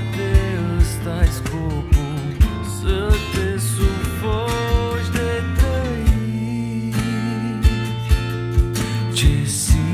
poate ăsta-i scopul Să te sufoci de trăit Ce simți